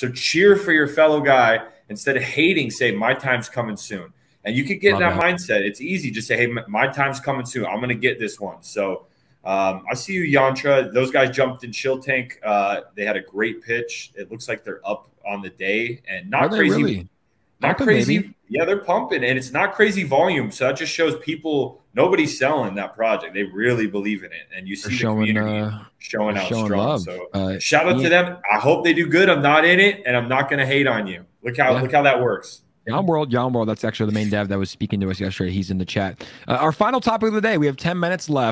So cheer for your fellow guy instead of hating. Say my time's coming soon, and you could get Love in that, that, mindset. It's easy. Just say, hey, my time's coming soon. I'm going to get this one. So um, I see you, Yantra. Those guys jumped in Chill Tank. Uh, they had a great pitch. It looks like they're up on the day and not crazy. Really? Not crazy. Maybe? Yeah, they're pumping, and it's not crazy volume. So that just shows people nobody's selling that project. They really believe in it, and you see the showing, community uh, showing out showing strong. Love. So uh, shout out yeah. to them. I hope they do good. I'm not in it, and I'm not going to hate on you. Look how yeah. look how that works. Yon World, Yon World. That's actually the main dev that was speaking to us yesterday. He's in the chat. Uh, our final topic of the day. We have 10 minutes left.